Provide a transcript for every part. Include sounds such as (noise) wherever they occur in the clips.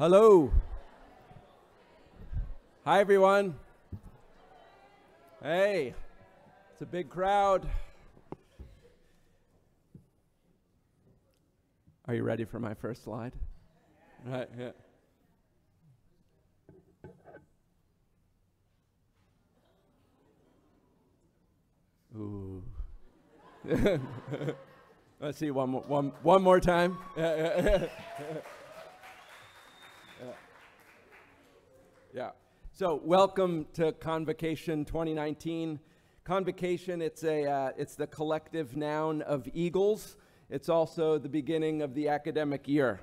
Hello. Hi, everyone. Hey, it's a big crowd. Are you ready for my first slide? Right, yeah. Ooh. (laughs) Let's see one more, one, one more time. (laughs) (laughs) Yeah, yeah, yeah. yeah. Yeah. So, welcome to Convocation 2019. Convocation, it's, a, uh, it's the collective noun of eagles. It's also the beginning of the academic year.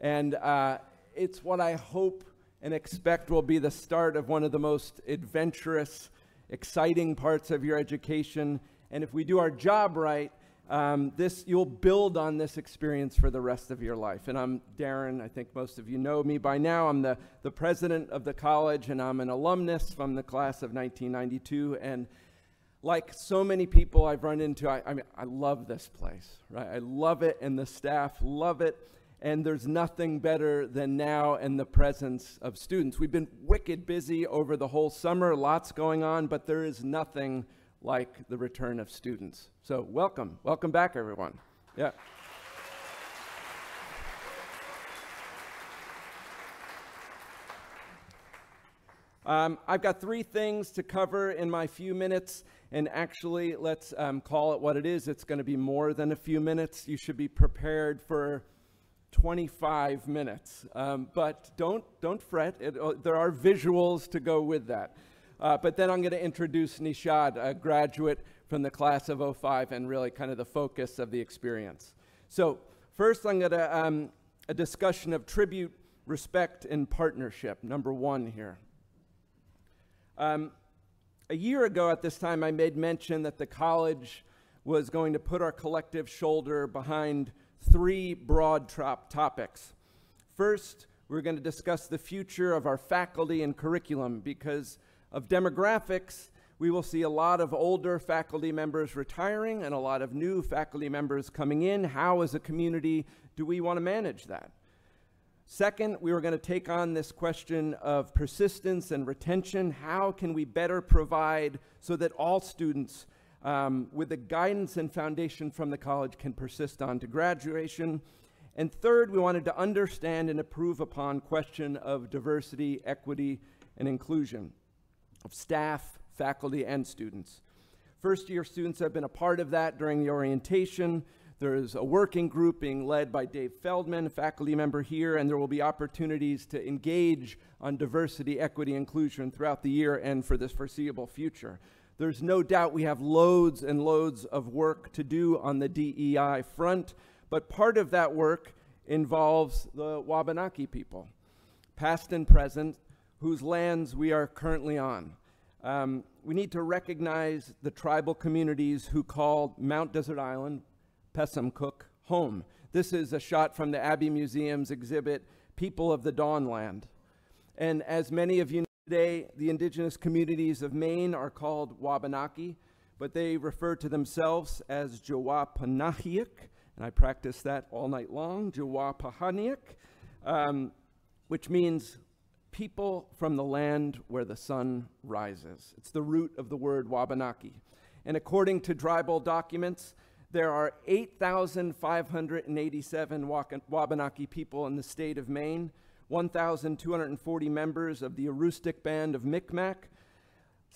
And uh, it's what I hope and expect will be the start of one of the most adventurous, exciting parts of your education. And if we do our job right, um, this you'll build on this experience for the rest of your life. And I'm Darron. I think most of you know me by now. I'm the, the president of the college, and I'm an alumnus from the class of 1992. And like so many people I've run into, I, I mean, I love this place, right? I love it, and the staff love it. And there's nothing better than now and the presence of students. We've been wicked busy over the whole summer, lots going on, but there is nothing like the return of students. So, welcome. Welcome back, everyone. Yeah. Um, I've got three things to cover in my few minutes. And actually, let's um, call it what it is. It's going to be more than a few minutes. You should be prepared for 25 minutes. Um, but don't, don't fret, it, uh, there are visuals to go with that. Uh, but then I'm going to introduce Nishad, a graduate from the class of 05, and really kind of the focus of the experience. So, first, I'm going to um, a discussion of tribute, respect, and partnership. Number one here. Um, a year ago at this time, I made mention that the college was going to put our collective shoulder behind three broad topics. First, we're going to discuss the future of our faculty and curriculum because of demographics. We will see a lot of older faculty members retiring and a lot of new faculty members coming in. How, as a community, do we want to manage that? Second, we were going to take on this question of persistence and retention. How can we better provide so that all students, um, with the guidance and foundation from the college, can persist on to graduation? And third, we wanted to understand and improve upon question of diversity, equity, and inclusion of staff, faculty, and students. First year students have been a part of that during the orientation. There's a working group being led by Dave Feldman, a faculty member here, and there will be opportunities to engage on diversity, equity, inclusion throughout the year and for this foreseeable future. There's no doubt we have loads and loads of work to do on the DEI front, but part of that work involves the Wabanaki people, past and present, whose lands we are currently on. Um, we need to recognize the tribal communities who called Mount Desert Island, Pesamkuk home. This is a shot from the Abbe Museum's exhibit, People of the Dawnland. And as many of you know today, the indigenous communities of Maine are called Wabanaki, but they refer to themselves as Jawapanahiak, and I practice that all night long, Jawapahaniak, um, which means people from the land where the sun rises. It's the root of the word Wabanaki. And according to tribal documents, there are 8,587 Wabanaki people in the state of Maine, 1,240 members of the Aroostook Band of Micmac,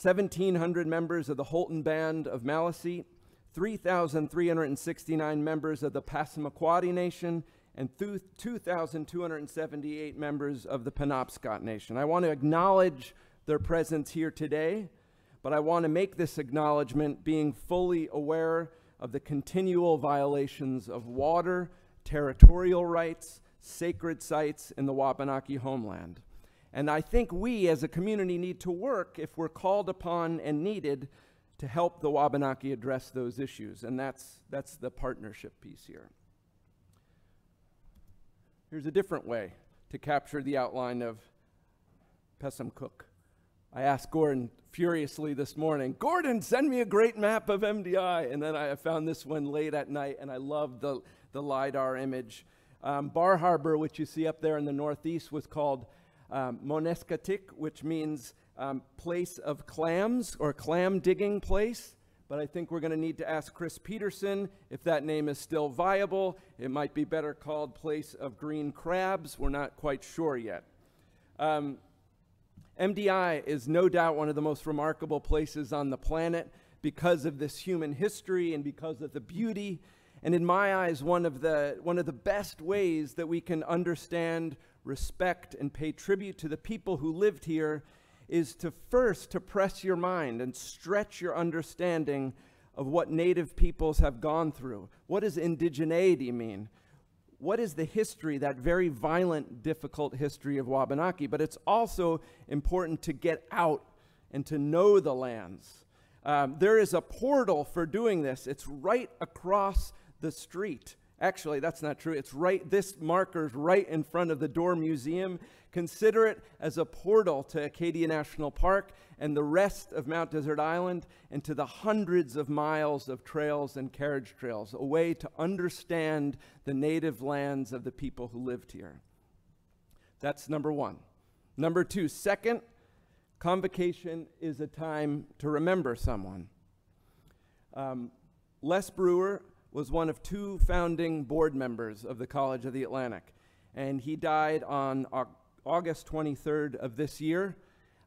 1,700 members of the Houlton Band of Maliseet, 3,369 members of the Passamaquoddy Nation, and 2,278 members of the Penobscot Nation. I want to acknowledge their presence here today, but I want to make this acknowledgement being fully aware of the continual violations of water, territorial rights, sacred sites in the Wabanaki homeland. And I think we as a community need to work, if we're called upon and needed, to help the Wabanaki address those issues. And that's, that's the partnership piece here. Here's a different way to capture the outline of Pesamkuk. I asked Gordon furiously this morning, Gordon, send me a great map of MDI. And then I found this one late at night, and I love the, the LIDAR image. Um, Bar Harbor, which you see up there in the northeast, was called um, Moneskatik, which means um, place of clams or clam digging place. But I think we're going to need to ask Chris Peterson if that name is still viable. It might be better called place of green crabs. We're not quite sure yet. Um, MDI is no doubt one of the most remarkable places on the planet because of this human history and because of the beauty. And in my eyes, one of the, one of the best ways that we can understand, respect, and pay tribute to the people who lived here is to first to press your mind and stretch your understanding of what native peoples have gone through. What does indigeneity mean? what is the history, that very violent, difficult history of Wabanaki? But it's also important to get out and to know the lands. Um, there is a portal for doing this. It's right across the street. Actually, that's not true. It's right, this marker's right in front of the Dorr Museum. Consider it as a portal to Acadia National Park and the rest of Mount Desert Island and to the hundreds of miles of trails and carriage trails, a way to understand the native lands of the people who lived here. That's number one. Number two, second, convocation is a time to remember someone. Um, Les Brewer was one of two founding board members of the College of the Atlantic, and he died on August 23rd of this year.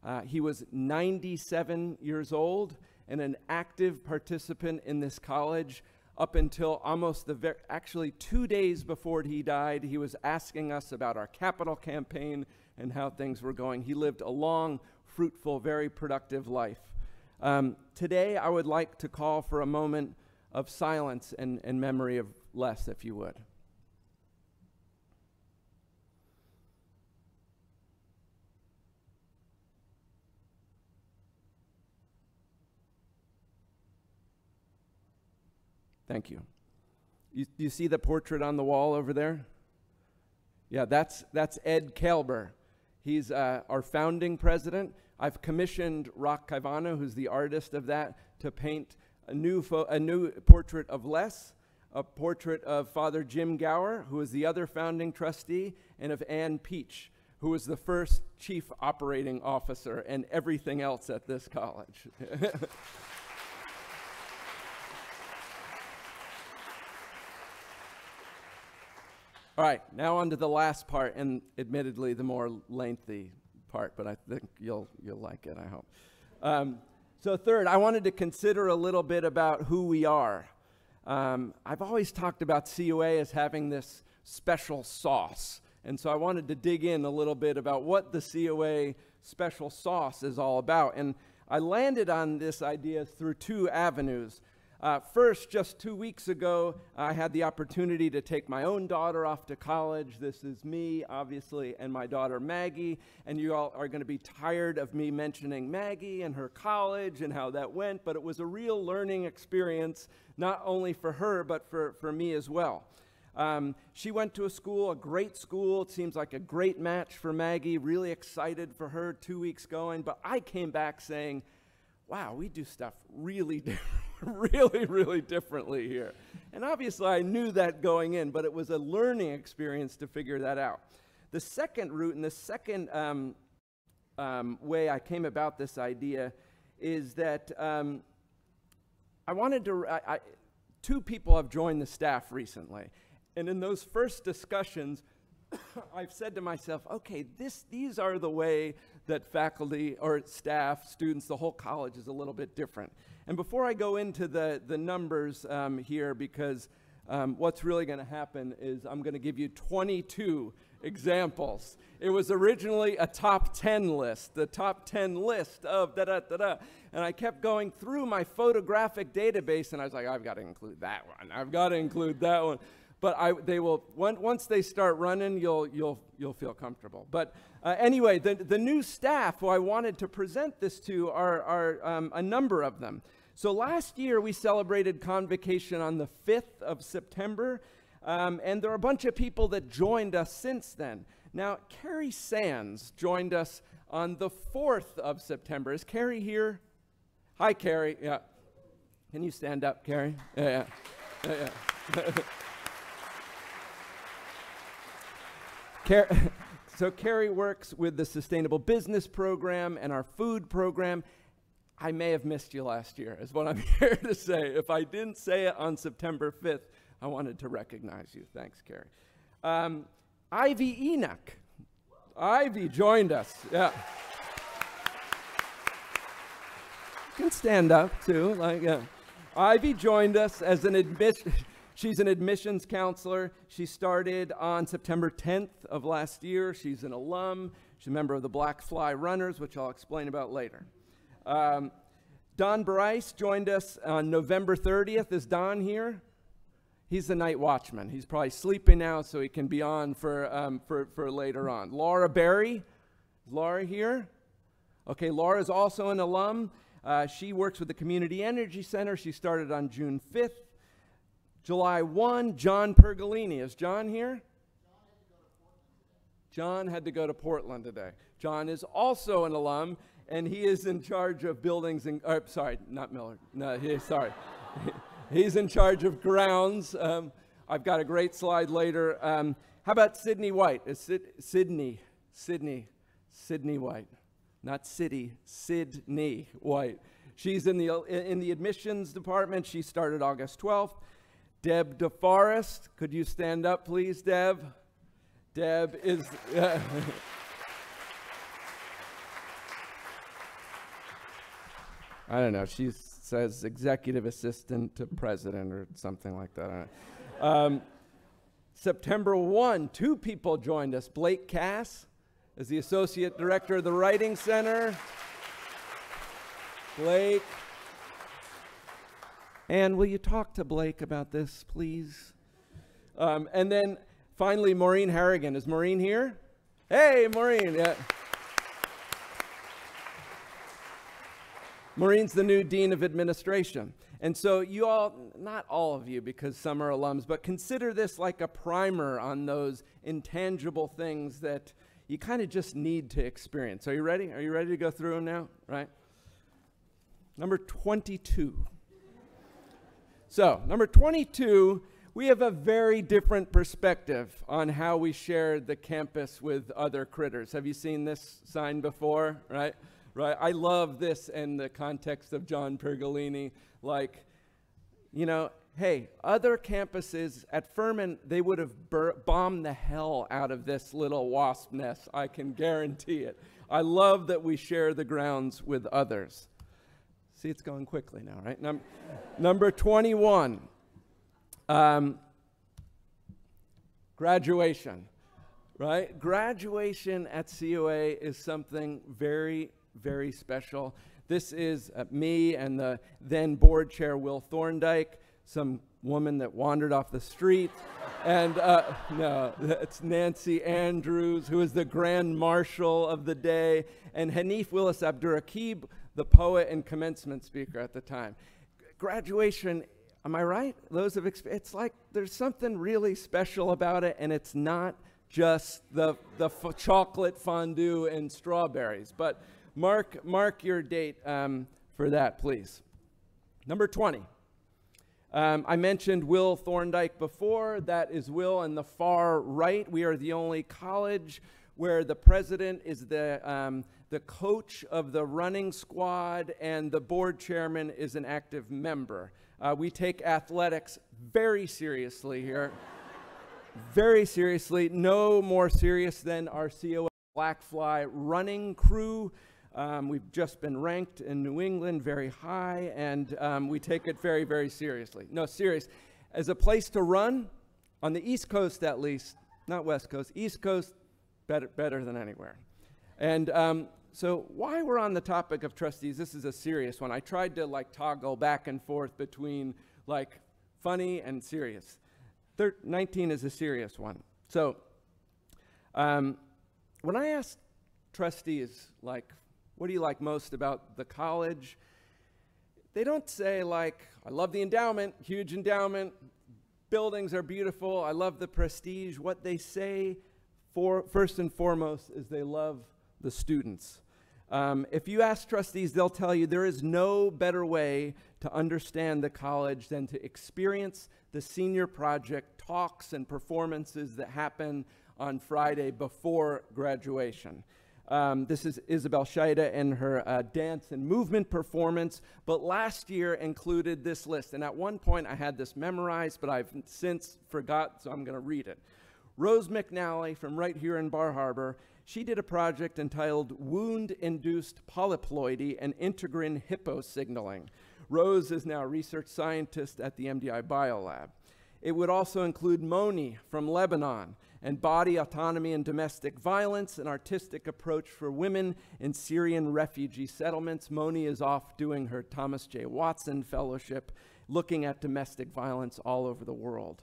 Uh, he was 97 years old and an active participant in this college up until almost the ver- actually two days before he died. He was asking us about our capital campaign and how things were going. He lived a long, fruitful, very productive life. Um, today, I would like to call for a moment of silence and, and memory of Les, if you would. Thank you. you. You see the portrait on the wall over there? Yeah, that's, that's Ed Kaelber. He's uh, our founding president. I've commissioned Rock Kaivana, who's the artist of that, to paint a new, a new portrait of Les, a portrait of Father Jim Gower, who is the other founding trustee, and of Ann Peach, who was the first chief operating officer and everything else at this college. (laughs) All right, now on to the last part, and admittedly the more lengthy part, but I think you'll, you'll like it, I hope. Um, so, third, I wanted to consider a little bit about who we are. Um, I've always talked about COA as having this special sauce, and so I wanted to dig in a little bit about what the COA special sauce is all about. And I landed on this idea through two avenues. Uh, first, just two weeks ago, I had the opportunity to take my own daughter off to college. This is me, obviously, and my daughter Maggie. And you all are going to be tired of me mentioning Maggie and her college and how that went, but it was a real learning experience, not only for her, but for, for me as well. Um, she went to a school, a great school. It seems like a great match for Maggie. Really excited for her two weeks going. But I came back saying, wow, we do stuff really (laughs) different. (laughs) really, really differently here. And obviously, I knew that going in, but it was a learning experience to figure that out. The second route and the second um, um, way I came about this idea is that um, I wanted to. I, I, two people have joined the staff recently. And in those first discussions, (coughs) I've said to myself, okay, this, these are the way that faculty or staff, students, the whole college is a little bit different. And before I go into the, the numbers um, here, because um, what's really going to happen is I'm going to give you 22 examples. It was originally a top 10 list, the top 10 list of da da da da. And I kept going through my photographic database, and I was like, I've got to include that one. I've got to include that one. But I, they will, once they start running, you'll, you'll, you'll feel comfortable. But uh, anyway, the, the new staff who I wanted to present this to are, are um, a number of them. So last year we celebrated Convocation on the 5th of September, um, and there are a bunch of people that joined us since then. Now, Carrie Sands joined us on the 4th of September. Is Carrie here? Hi, Carrie. Yeah. Can you stand up, Carrie? Yeah, yeah. yeah, yeah. (laughs) Car- (laughs) so Carrie works with the Sustainable Business Program and our food program. I may have missed you last year, is what I'm (laughs) here to say. If I didn't say it on September 5th, I wanted to recognize you. Thanks, Carrie. Um, Ivy Enoch. Ivy joined us. Yeah. You can stand up too. Like, yeah. Ivy joined us as an admission. (laughs) She's an admissions counselor. She started on September 10th of last year. She's an alum. She's a member of the Black Fly Runners, which I'll explain about later. Um, Don Bryce joined us on November 30th. Is Don here? He's the night watchman. He's probably sleeping now, so he can be on for, um, for, for later on. Laura Berry. Is Laura here? Okay, Laura is also an alum. Uh, she works with the Community Energy Center. She started on June 5th. July 1, John Pergolini. Is John here? John had to go to Portland today. John is also an alum, and he is in charge of buildings and, sorry, not Miller. No, he, sorry. (laughs) He's in charge of grounds. Um, I've got a great slide later. Um, how about Sydney White? Is Sid- Sydney, Sydney, Sydney White, not City, Sydney White. She's in the, in the admissions department. She started August 12th. Deb DeForest. Could you stand up, please, Deb? Deb is. Uh, (laughs) I don't know. She says executive assistant to president or something like that. Um, September 1, two people joined us. Blake Cass is the associate director of the Writing Center. Blake. And will you talk to Blake about this, please? Um, and then finally, Maureen Harrigan. Is Maureen here? Hey, Maureen. Yeah. Maureen's the new Dean of Administration. And so, you all, not all of you, because some are alums, but consider this like a primer on those intangible things that you kind of just need to experience. Are you ready? Are you ready to go through them now? Right? Number 22. So, number 22, we have a very different perspective on how we share the campus with other critters. Have you seen this sign before? Right? Right? I love this in the context of John Pergolini. Like, you know, hey, other campuses at Furman, they would have bombed the hell out of this little wasp nest. I can guarantee it. I love that we share the grounds with others. See, it's going quickly now, right? Num- number 21. Um, graduation, right? Graduation at COA is something very, very special. This is uh, me and the then board chair, Will Thorndike, some woman that wandered off the street. and uh, no, it's Nancy Andrews, who is the grand marshal of the day, and Hanif Willis Abdurraqib, the poet and commencement speaker at the time. Graduation, am I right? Those have it's like there's something really special about it, and it's not just the the chocolate fondue and strawberries. But mark mark your date um, for that, please. Number 20. Um, I mentioned Will Thorndike before. That is Will on the far right. We are the only college where the president is the, um, the coach of the running squad and the board chairman is an active member. Uh, we take athletics very seriously here. (laughs) very seriously. No more serious than our COA Blackfly running crew. Um, we've just been ranked in New England very high, and um, we take it very, very seriously. No, serious. As a place to run, on the East Coast at least, not West Coast, East Coast, better, better than anywhere. And um, so, why we're on the topic of trustees, this is a serious one. I tried to like toggle back and forth between like funny and serious. Thir- 19 is a serious one. So, um, when I ask trustees, like, what do you like most about the college? They don't say, like, I love the endowment, huge endowment, buildings are beautiful, I love the prestige. What they say, for, first and foremost, is they love the students. Um, if you ask trustees, they'll tell you there is no better way to understand the college than to experience the senior project talks and performances that happen on Friday before graduation. Um, this is Isabel Scheide and her uh, dance and movement performance, but last year included this list. And at one point I had this memorized, but I've since forgot, so I'm going to read it. Rose McNally from right here in Bar Harbor, she did a project entitled Wound Induced Polyploidy and Integrin Hippo Signaling. Rose is now a research scientist at the MDI Biolab. It would also include Moni from Lebanon and body autonomy and domestic violence, an artistic approach for women in Syrian refugee settlements. Moni is off doing her Thomas J. Watson Fellowship, looking at domestic violence all over the world.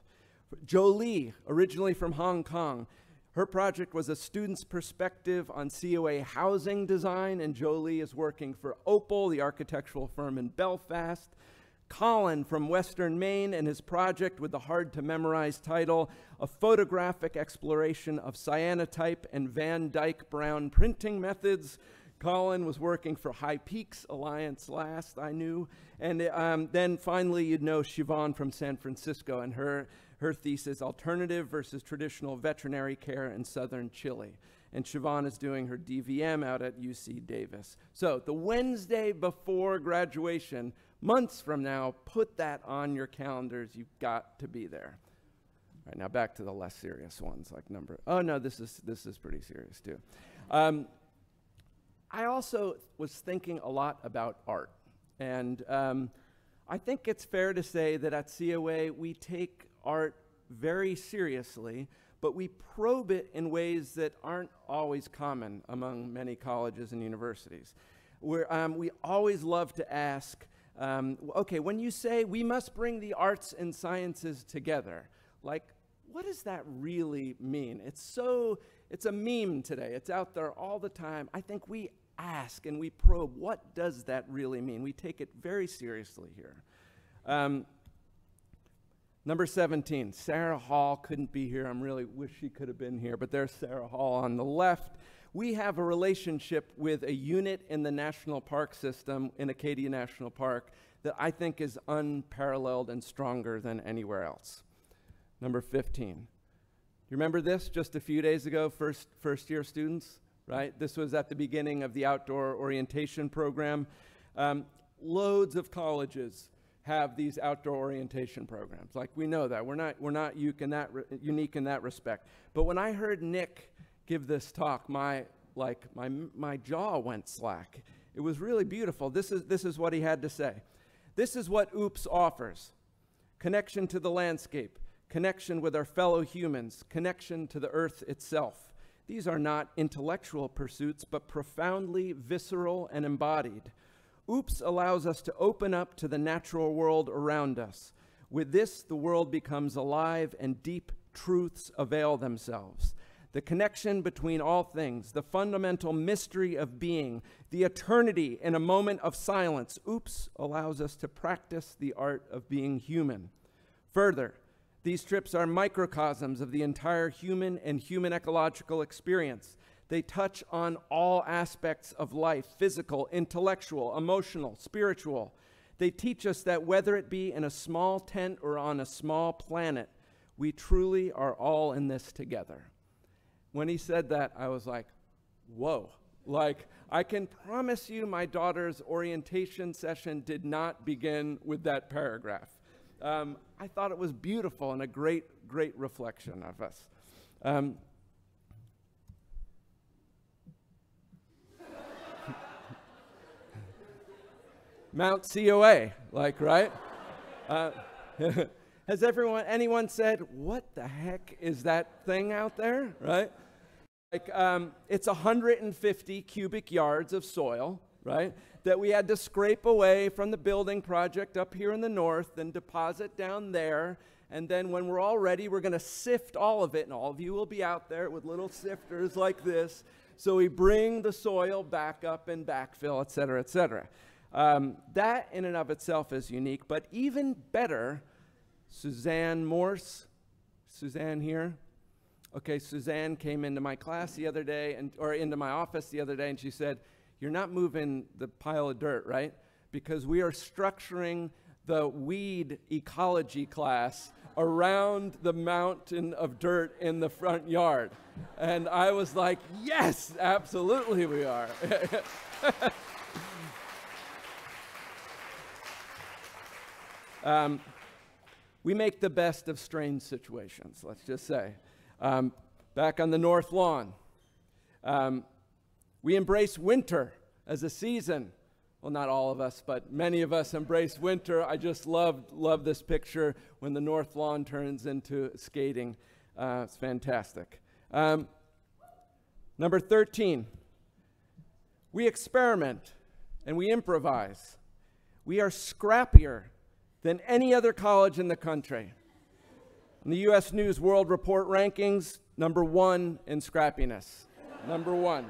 Jolie, originally from Hong Kong, her project was a student's perspective on COA housing design, and Jolie is working for Opal, the architectural firm in Belfast. Colin from Western Maine and his project with the hard to memorize title, A Photographic Exploration of Cyanotype and Van Dyke Brown Printing Methods. Colin was working for High Peaks Alliance last, I knew. And um, then finally, you'd know Siobhan from San Francisco and her, her thesis, Alternative versus Traditional Veterinary Care in Southern Chile. And Siobhan is doing her DVM out at UC Davis. So the Wednesday before graduation, months from now, put that on your calendars. You've got to be there. All right, now back to the less serious ones, like number. Oh no, this is this is pretty serious too. Um, I also was thinking a lot about art, and um, I think it's fair to say that at COA we take art very seriously, but we probe it in ways that aren't always common among many colleges and universities. Where um, we always love to ask um, okay, when you say we must bring the arts and sciences together, like, what does that really mean? It's so, it's a meme today. It's out there all the time. I think we ask and we probe, what does that really mean? We take it very seriously here. Um, number 17, Sarah Hall couldn't be here. I'm really wish she could have been here, but there's Sarah Hall on the left we have a relationship with a unit in the national park system in Acadia National Park that I think is unparalleled and stronger than anywhere else. Number 15. You remember this just a few days ago, first, first year students, right? This was at the beginning of the outdoor orientation program. Um, loads of colleges have these outdoor orientation programs. Like we know that. We're not, we're not unique in that, unique in that respect. But when I heard Nick give this talk, my like my my jaw went slack. It was really beautiful. This is this is what he had to say. This is what OOPS offers. Connection to the landscape, connection with our fellow humans, connection to the earth itself. These are not intellectual pursuits, but profoundly visceral and embodied. OOPS allows us to open up to the natural world around us. With this, the world becomes alive and deep truths avail themselves the connection between all things, the fundamental mystery of being, the eternity in a moment of silence. Oops allows us to practice the art of being human. Further, these trips are microcosms of the entire human and human ecological experience. They touch on all aspects of life physical, intellectual, emotional, spiritual. They teach us that whether it be in a small tent or on a small planet, we truly are all in this together when he said that, I was like, whoa. Like, I can promise you my daughter's orientation session did not begin with that paragraph. Um, I thought it was beautiful and a great, great reflection of us. Um, Mount COA, like, right? Uh, (laughs) has everyone, anyone said, what the heck is that thing out there, right? Like, um, it's 150 cubic yards of soil, right? That we had to scrape away from the building project up here in the north and deposit down there. And then when we're all ready, we're going to sift all of it. And all of you will be out there with little sifters like this. So we bring the soil back up and backfill, et cetera, et cetera. Um, that in and of itself is unique. But even better, Suzanne Morse, Suzanne here, Okay, Suzanne came into my class the other day, and, or into my office the other day, and she said, You're not moving the pile of dirt, right? Because we are structuring the weed ecology class around the mountain of dirt in the front yard. And I was like, yes, absolutely we are. (laughs) um, we make the best of strange situations, let's just say. Um, back on the North Lawn, um, we embrace winter as a season. Well, not all of us, but many of us embrace winter. I just love love this picture when the North Lawn turns into skating. Uh, it's fantastic. Um, number 13, we experiment and we improvise. We are scrappier than any other college in the country. In the U.S. News World Report rankings, number one in scrappiness. number one.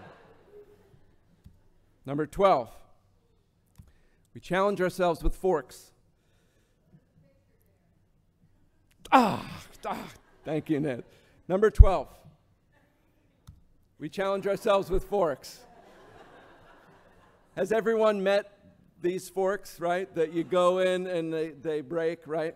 Number 12, we challenge ourselves with forks. Ah, ah, thank you, Ned. Number 12, we challenge ourselves with forks. Has everyone met these forks, right? That you go in and they, they break, right?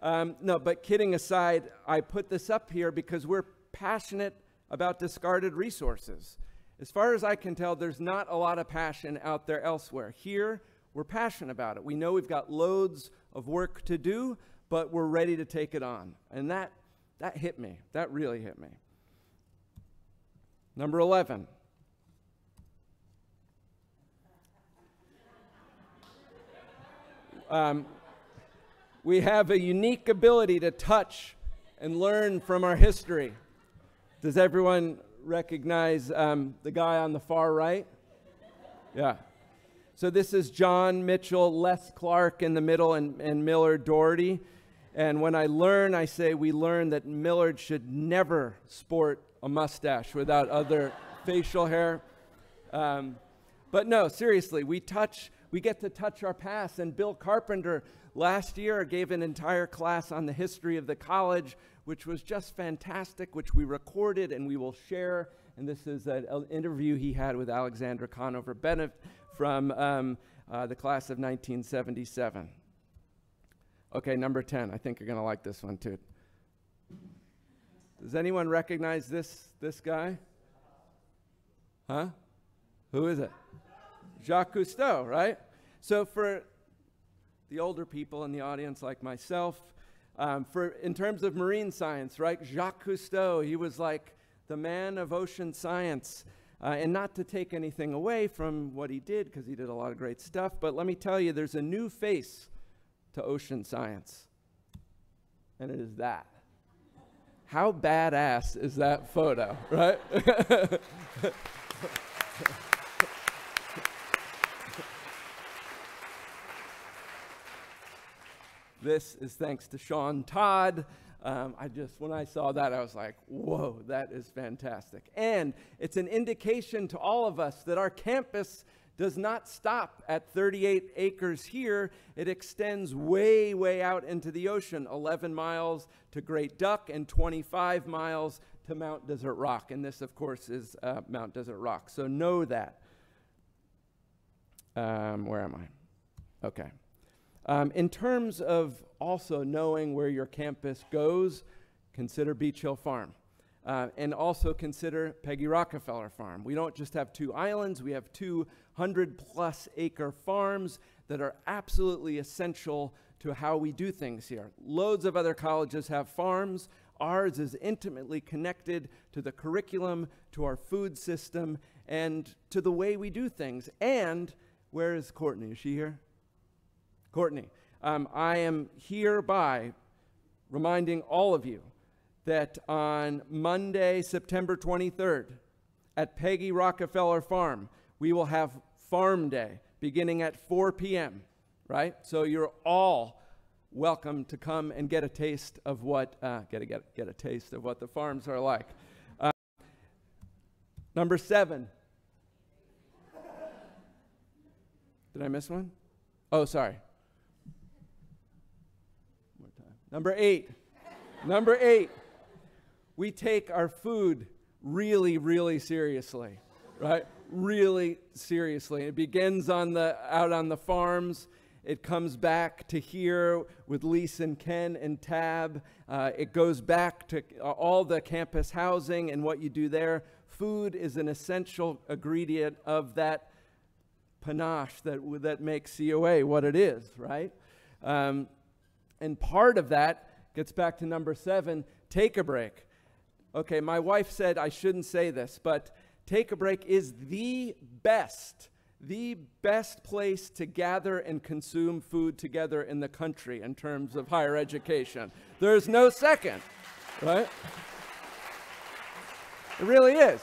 Um, no, but kidding aside, I put this up here because we're passionate about discarded resources. As far as I can tell, there's not a lot of passion out there elsewhere. Here, we're passionate about it. We know we've got loads of work to do, but we're ready to take it on. And that, that hit me. That really hit me. Number 11. Um, we have a unique ability to touch and learn from our history. Does everyone recognize um, the guy on the far right? Yeah. So this is John Mitchell, Les Clark in the middle, and, and Millard Doherty. And when I learn, I say we learn that Millard should never sport a mustache without other facial hair. Um, but no, seriously, we touch, we get to touch our past. And Bill Carpenter last year gave an entire class on the history of the college, which was just fantastic, which we recorded and we will share. And this is an, an interview he had with Alexandra Conover Bennett from um, uh, the class of 1977. Okay, number 10. I think you're going to like this one too. Does anyone recognize this, this guy? Huh? Who is it? Jacques Cousteau, right? So for the older people in the audience like myself, um, for in terms of marine science, right? Jacques Cousteau, he was like the man of ocean science. Uh, and not to take anything away from what he did, because he did a lot of great stuff, but let me tell you, there's a new face to ocean science, and it is that. How badass is that photo, right? (laughs) this is thanks to Sean Todd. Um, I just, when I saw that, I was like, whoa, that is fantastic. And it's an indication to all of us that our campus does not stop at 38 acres here. It extends way, way out into the ocean 11 miles to Great Duck and 25 miles to Mount Desert Rock. And this, of course, is uh, Mount Desert Rock. So know that. Um, where am I? Okay. Um, in terms of also knowing where your campus goes, consider Beech Hill Farm. Uh, and also consider Peggy Rockefeller Farm. We don't just have two islands, we have 200 plus acre farms that are absolutely essential to how we do things here. Loads of other colleges have farms. Ours is intimately connected to the curriculum, to our food system, and to the way we do things. And where is Courtney? Is she here? Courtney, um, I am hereby reminding all of you that on Monday, September 23rd, at Peggy Rockefeller Farm, we will have Farm Day beginning at 4 p.m., right? So you're all welcome to come and get a taste of what, uh, get, a, get, get a taste of what the farms are like. Uh, number seven. Did I miss one? Oh, sorry. Number eight. Number eight we take our food really, really seriously, right? Really seriously. It begins on the out on the farms. It comes back to here with Lisa and Ken and Tab. Uh, it goes back to all the campus housing and what you do there. Food is an essential ingredient of that panache that, that makes COA what it is, right? Um, and part of that gets back to number seven take a break. Okay, my wife said I shouldn't say this, but take a break is the best the best place to gather and consume food together in the country in terms of higher education. There's no second, right? It really is.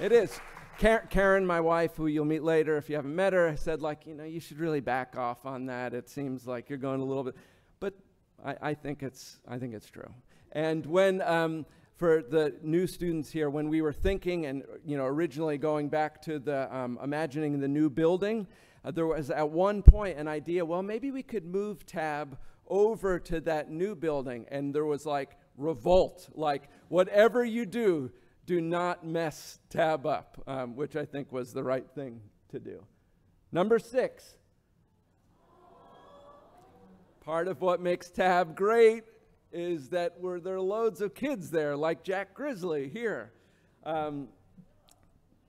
It is. Karen, my wife, who you'll meet later if you haven't met her, said, like, you know, you should really back off on that. It seems like you're going a little bit. I, I think, it's, I think it's true. And when um, for the new students here, when we were thinking and you know originally going back to the um, imagining the new building, uh, there was at one point an idea. Well, maybe we could move Tab over to that new building, and there was like revolt, like whatever you do, do not mess Tab up, um, which I think was the right thing to do. Number six. Part of what makes Tab great is that there are loads of kids there, like Jack Grizzly here. Um,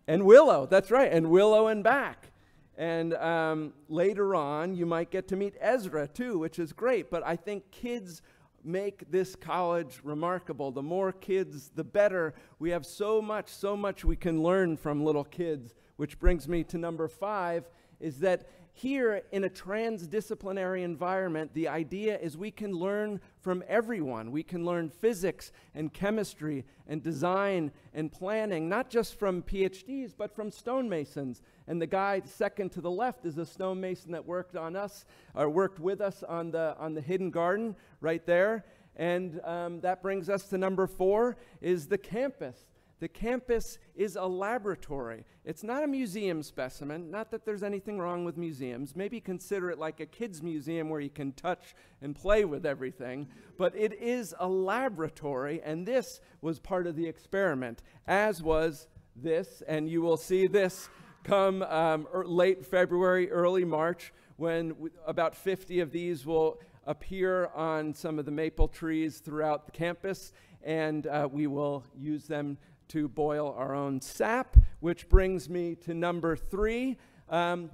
and Willow, that's right, and Willow and back. And um, later on, you might get to meet Ezra too, which is great. But I think kids make this college remarkable. The more kids, the better. We have so much, so much we can learn from little kids. Which brings me to number five is that here, in a transdisciplinary environment, the idea is we can learn from everyone. We can learn physics and chemistry and design and planning, not just from PhDs, but from stonemasons. And the guy second to the left is a stonemason that worked on us, or worked with us on the, on the hidden garden right there. And um, that brings us to number four is the campus. The campus is a laboratory. It's not a museum specimen. Not that there's anything wrong with museums. Maybe consider it like a kid's museum where you can touch and play with everything. But it is a laboratory, and this was part of the experiment, as was this. And you will see this come um, er, late February, early March, when about 50 of these will appear on some of the maple trees throughout the campus, and uh, we will use them to boil our own sap, which brings me to number three. Um,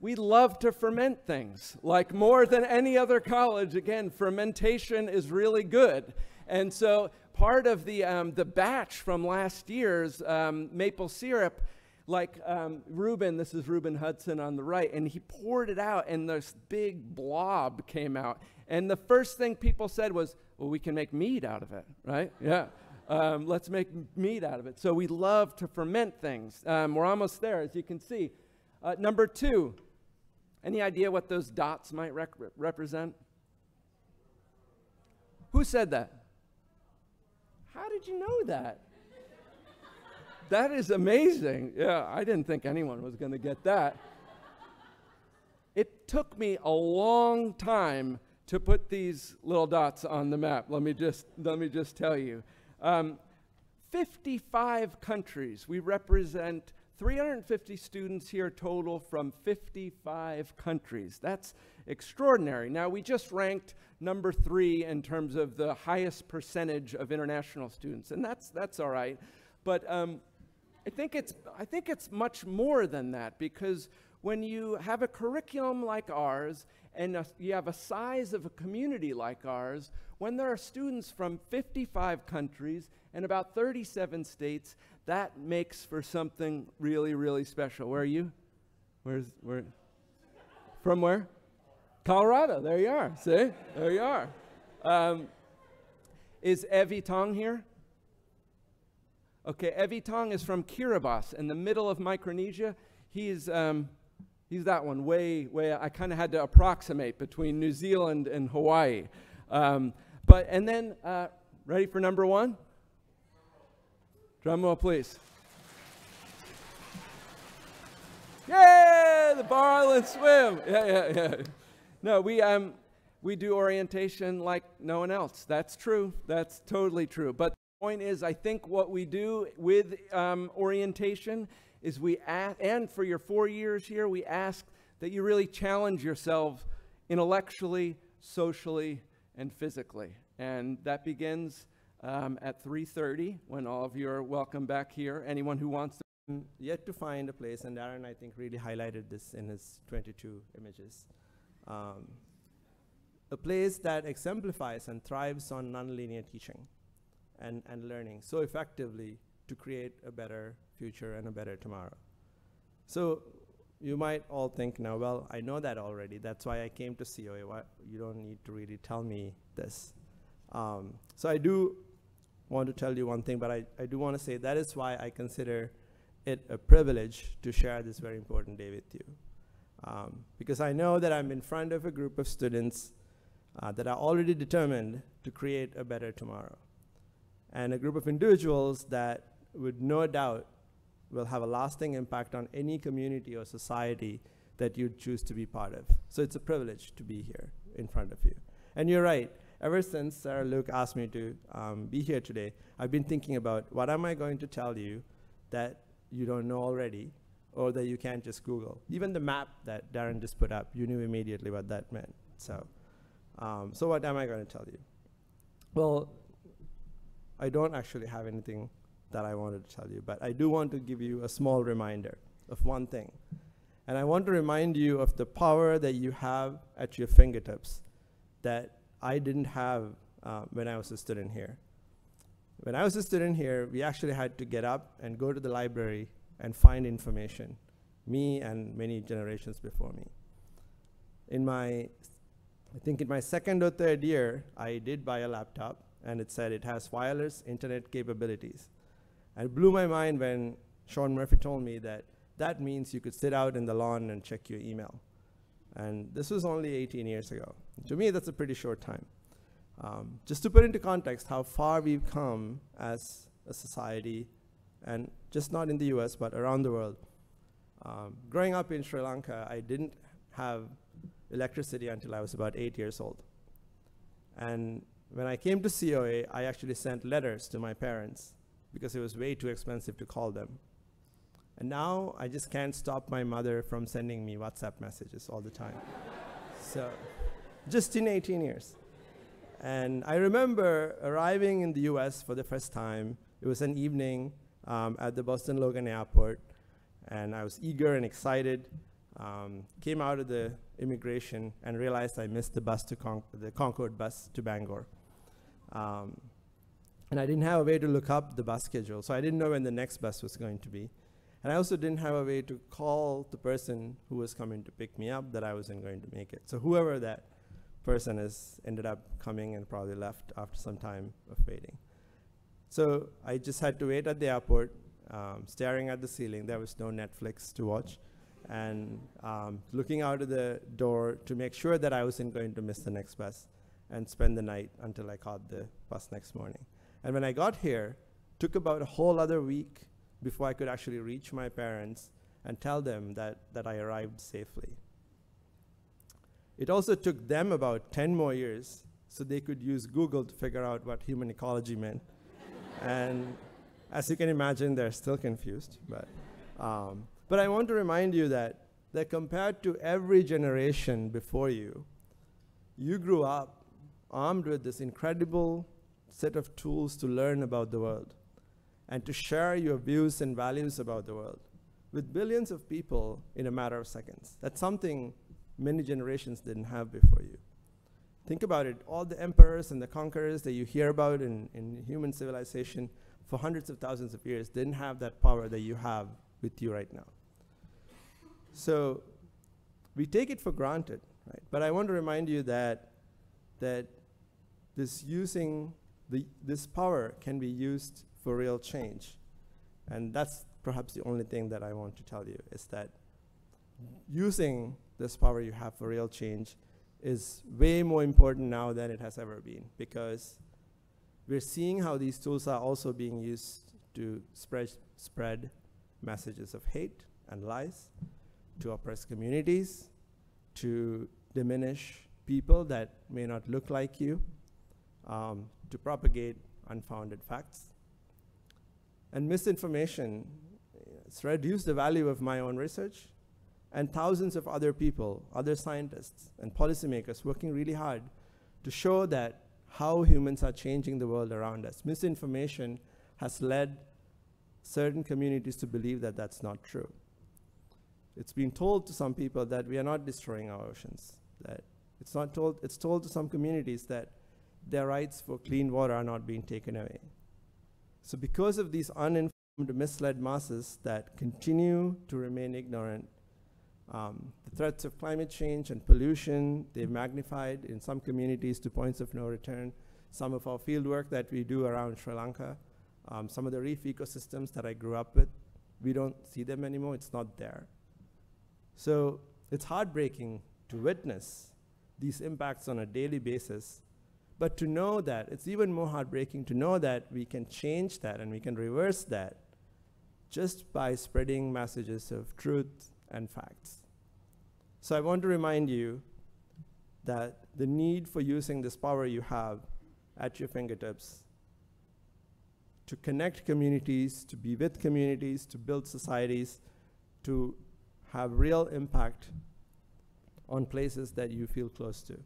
we love to ferment things, like more than any other college. Again, fermentation is really good. And so part of the, um, the batch from last year's um, maple syrup, like um, Ruben, this is Ruben Hudson on the right, and he poured it out, and this big blob came out. And the first thing people said was, well, we can make mead out of it, right? Yeah. Um, let's make meat out of it. So we love to ferment things. Um, we're almost there, as you can see. Uh, number two, any idea what those dots might rec- represent? Who said that? How did you know that? that is amazing. Yeah, I didn't think anyone was going to get that. It took me a long time to put these little dots on the map. Let me just let me just tell you. Um, 55 countries. We represent 350 students here total from 55 countries. That's extraordinary. Now, we just ranked number three in terms of the highest percentage of international students, and that's, that's all right. But um, I, think it's, I think it's much more than that because when you have a curriculum like ours and a, you have a size of a community like ours, when there are students from 55 countries and about 37 states, that makes for something really, really special. Where are you? Where's where? From where? Colorado. There you are. See? There you are. Um, is Evie Tong here? Okay, Evie Tong is from Kiribati in the middle of Micronesia. He's um, he's that one way way. I kind of had to approximate between New Zealand and Hawaii. Um, but, and then, uh, ready for number one? Drum roll, please. Yay! The Bar Island Swim. Yeah, yeah, yeah. No, we, um, we do orientation like no one else. That's true. That's totally true. But the point is, I think what we do with um, orientation is we ask, and for your four years here, we ask that you really challenge yourself intellectually, socially, and physically. And that begins um, at 3.30 when all of you are welcome back here. Anyone who wants to yet to find a place, and Darron, I think, really highlighted this in his 22 images. Um, a place that exemplifies and thrives on nonlinear teaching and, and learning so effectively to create a better future and a better tomorrow. So you might all think now, well, I know that already. That's why I came to COA. Why, you don't need to really tell me this. Um, so I do want to tell you one thing, but I, I do want to say that is why I consider it a privilege to share this very important day with you. Um, because I know that I'm in front of a group of students uh, that are already determined to create a better tomorrow. And a group of individuals that would no doubt will have a lasting impact on any community or society that you choose to be part of. So it's a privilege to be here in front of you. And you're right, ever since Sarah Luke asked me to um, be here today, I've been thinking about what am I going to tell you that you don't know already or that you can't just Google. Even the map that Darron just put up, you knew immediately what that meant. So, um, so what am I going to tell you? Well, I don't actually have anything that I wanted to tell you, but I do want to give you a small reminder of one thing. And I want to remind you of the power that you have at your fingertips that I didn't have uh, when I was a student here. When I was a student here, we actually had to get up and go to the library and find information, me and many generations before me. In my, I think in my second or third year, I did buy a laptop, and it said it has wireless internet capabilities. And it blew my mind when Sean Murphy told me that that means you could sit out in the lawn and check your email. And this was only 18 years ago. To me, that's a pretty short time. Um, just to put into context how far we've come as a society, and just not in the US, but around the world. Um, growing up in Sri Lanka, I didn't have electricity until I was about eight years old. And when I came to COA, I actually sent letters to my parents because it was way too expensive to call them. And now I just can't stop my mother from sending me WhatsApp messages all the time. (laughs) so, just in 18 years. And I remember arriving in the US for the first time. It was an evening um, at the Boston Logan Airport, and I was eager and excited. Um, came out of the immigration and realized I missed the bus to Con the Concord bus to Bangor. Um, and I didn't have a way to look up the bus schedule, so I didn't know when the next bus was going to be. And I also didn't have a way to call the person who was coming to pick me up that I wasn't going to make it. So whoever that person is ended up coming and probably left after some time of waiting. So I just had to wait at the airport, um, staring at the ceiling. There was no Netflix to watch. And um, looking out of the door to make sure that I wasn't going to miss the next bus and spend the night until I caught the bus next morning. And when I got here, took about a whole other week before I could actually reach my parents and tell them that, that I arrived safely. It also took them about 10 more years so they could use Google to figure out what human ecology meant. (laughs) and as you can imagine, they're still confused. But, um, but I want to remind you that, that compared to every generation before you, you grew up armed with this incredible set of tools to learn about the world and to share your views and values about the world with billions of people in a matter of seconds. That's something many generations didn't have before you. Think about it, all the emperors and the conquerors that you hear about in, in human civilization for hundreds of thousands of years didn't have that power that you have with you right now. So we take it for granted, right? But I want to remind you that, that this using the, this power can be used for real change. And that's perhaps the only thing that I want to tell you is that using this power you have for real change is way more important now than it has ever been because we're seeing how these tools are also being used to spread, spread messages of hate and lies, to oppress communities, to diminish people that may not look like you, um, to propagate unfounded facts. And misinformation, it's reduced the value of my own research, and thousands of other people, other scientists and policymakers working really hard to show that how humans are changing the world around us. Misinformation has led certain communities to believe that that's not true. It's been told to some people that we are not destroying our oceans, that it's not told, it's told to some communities that their rights for clean water are not being taken away. So because of these uninformed, misled masses that continue to remain ignorant, um, the threats of climate change and pollution, they've magnified in some communities to points of no return. Some of our field work that we do around Sri Lanka, um, some of the reef ecosystems that I grew up with, we don't see them anymore, it's not there. So it's heartbreaking to witness these impacts on a daily basis, but to know that, it's even more heartbreaking to know that we can change that and we can reverse that just by spreading messages of truth and facts. So I want to remind you that the need for using this power you have at your fingertips to connect communities, to be with communities, to build societies, to have real impact on places that you feel close to.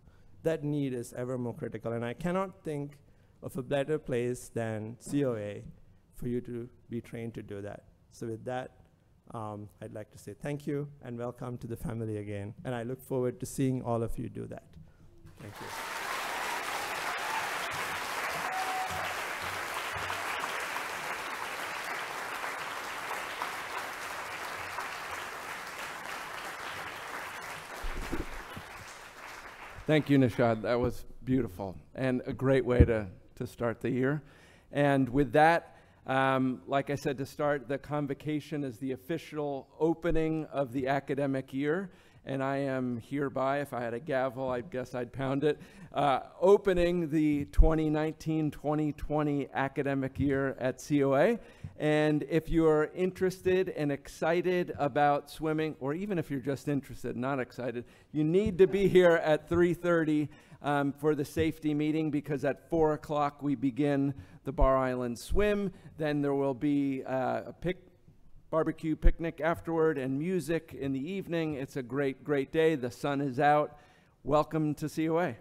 That need is ever more critical, and I cannot think of a better place than COA for you to be trained to do that. So with that, um, I'd like to say thank you and welcome to the family again, and I look forward to seeing all of you do that. Thank you. Thank you, Nishad. That was beautiful and a great way to, to start the year. And with that, um, like I said to start, the convocation is the official opening of the academic year. And I am hereby, if I had a gavel, I guess I'd pound it, uh, opening the 2019 2020 academic year at COA. And if you're interested and excited about swimming, or even if you're just interested, not excited, you need to be here at 3:30 um, for the safety meeting because at 4 o'clock we begin the Bar Island swim. Then there will be uh, a pic barbecue picnic afterward and music in the evening. It's a great, great day. The sun is out. Welcome to COA.